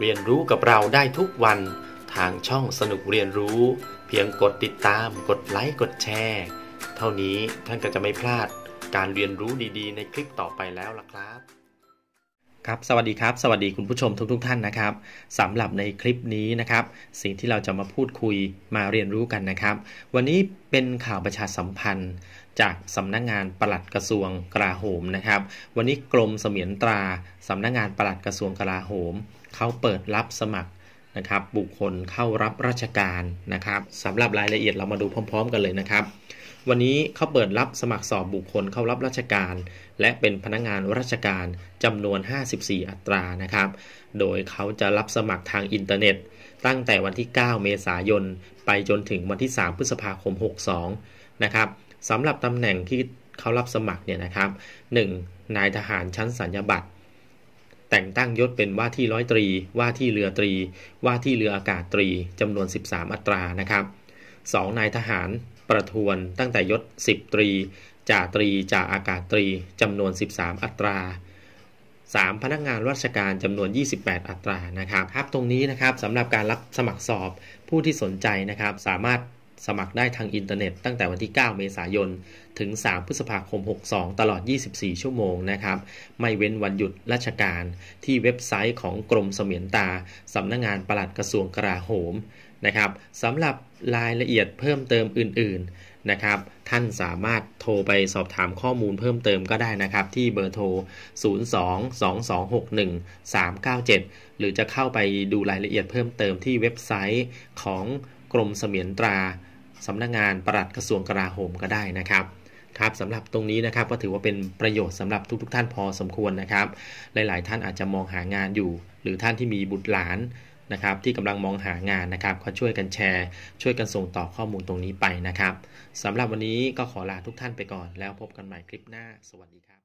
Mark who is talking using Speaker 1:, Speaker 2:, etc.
Speaker 1: เรียนรู้กับเราได้ทุกวัน ทางช่องสนุกเรียนรู้ เพียงกดติดตาม กดไลค์ กดแชร์ เท่านี้ท่านก็จะไม่พลาดการเรียนรู้ดีๆ ในคลิปต่อไปแล้วล่ะครับ ครับสวัสดีครับ สวัสดีคุณผู้ชมทุกๆทท่านนะครับสำหรับในคลิปนี้นะครับ สิ่งที่เราจะมาพูดคุยมาเรียนรู้กันนะครับ วันนี้เป็นข่าวประชาสัมพันธ์ จากสำนักงงานปลัดกระทรวงกลาโหมนะครับ วันนี้กรมเสมียนตราสำนักงงานปลัดกระทรวงกลาโหมเขาเปิดรับสมัครนะครับ บุคคลเข้ารับราชการนะครับสำหรับรายละเอียดเรามาดูพร้อม ๆ กันเลยนะครับ วันนี้เขาเปิดรับสมัครสอบบุคคลเข้ารับราชการ และเป็นพนักงานราชการจำนวน 54 อัตรานะครับ โดยเขาจะรับสมัครทางอินเทอร์เน็ต ตั้งแต่วันที่ 9 เมษายน ไปจนถึงวันที่ 3 พฤษภาคม 62 นะครับสำหรับตำแหน่งที่เขารับสมัครเนี่ยนะครับ 1. นายทหารชั้นสัญญาบัตรแต่งตั้งยศเป็นว่าที่ร้อยตรี ว่าที่เรือตรี ว่าที่เรืออากาศตรีจำนวน 13 อัตรานะครับ สองนายทหารประทวนตั้งแต่ยศ10ตรีจ่าตรีจ่าอากาศตรีจำนวน 13 อัตรา 3. พนักงานราชการจำนวน 28 อัตรานะครับครับตรงนี้นะครับสำหรับการรับสมัครสอบผู้ที่สนใจนะครับสามารถ สมัครได้ทางอินเทอร์เน็ตตั้งแต่วันที่ 9 เมษายน ถึง 3 พฤษภาคม 62 ตลอด 24 ชั่วโมงนะครับ ไม่เว้นวันหยุดราชการ ที่เว็บไซต์ของกรมเสมียนตรา สำนักงานปลัดกระทรวงกลาโหมนะครับสำหรับรายละเอียดเพิ่มเติมอื่น ๆ นะครับ ท่านสามารถโทรไปสอบถามข้อมูลเพิ่มเติมก็ได้นะครับ ที่เบอร์โทร 02-2261-397 หรือจะเข้าไปดูรายละเอียดเพิ่มเติมที่เว็บไซต์ของกรมเสมียนตรา สำนักงงานปลัดกระทรวงกลาโหมก็ได้นะครับครับสำหรับตรงนี้นะครับก็ถือว่าเป็นประโยชน์สำหรับทุกๆทท่านพอสมควรนะครับ หลายๆ ท่านอาจจะมองหางานอยู่ หรือท่านที่มีบุตรหลานนะครับ ที่กำลังมองหางานนะครับก็ช่วยกันแชร์ ช่วยกันส่งต่อข้อมูลตรงนี้ไปนะครับสำหรับวันนี้ก็ขอลาทุกท่านไปก่อน แล้วพบกันใหม่คลิปหน้า สวัสดีครับ